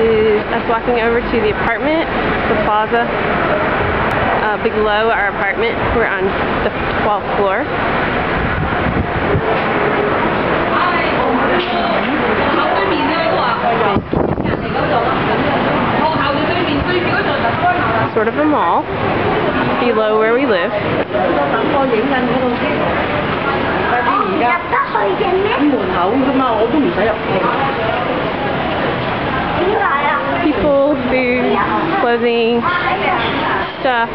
is us walking over to the apartment, the plaza uh, below our apartment. We're on the 12th floor. Sort of a mall below where we live. Oh, food, clothing, stuff.